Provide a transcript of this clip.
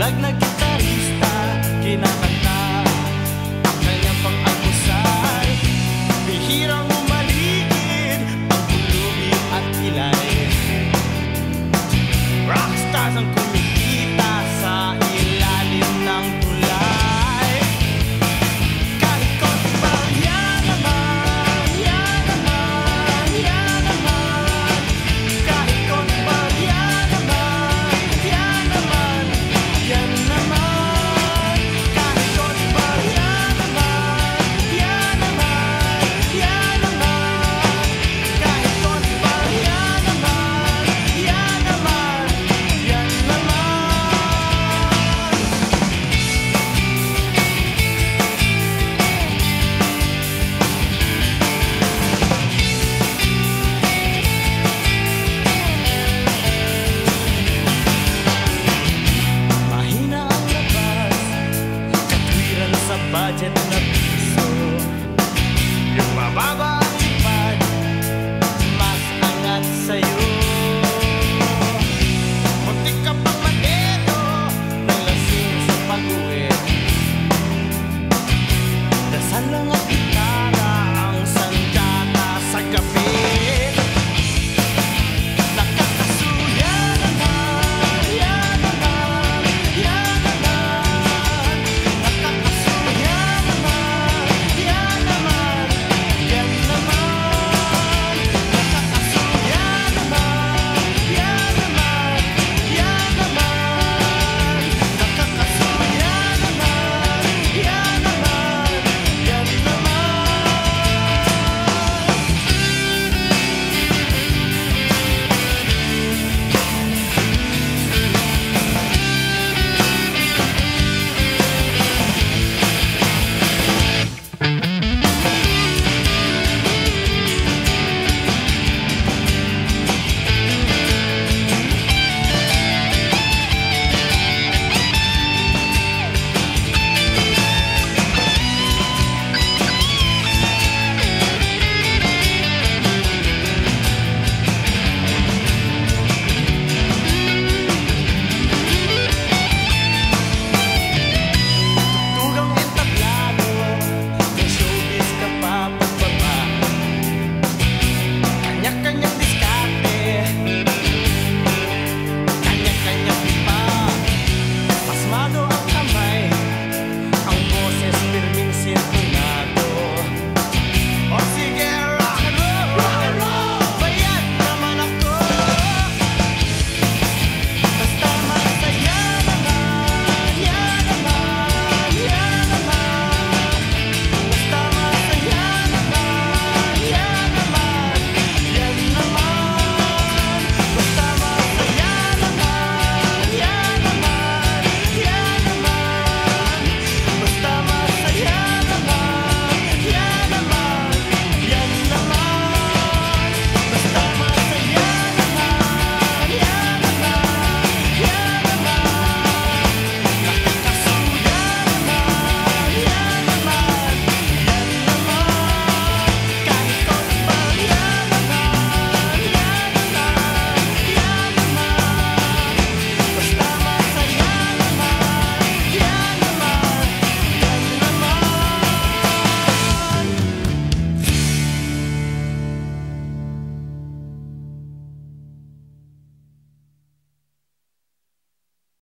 like na gitarista, kinakanta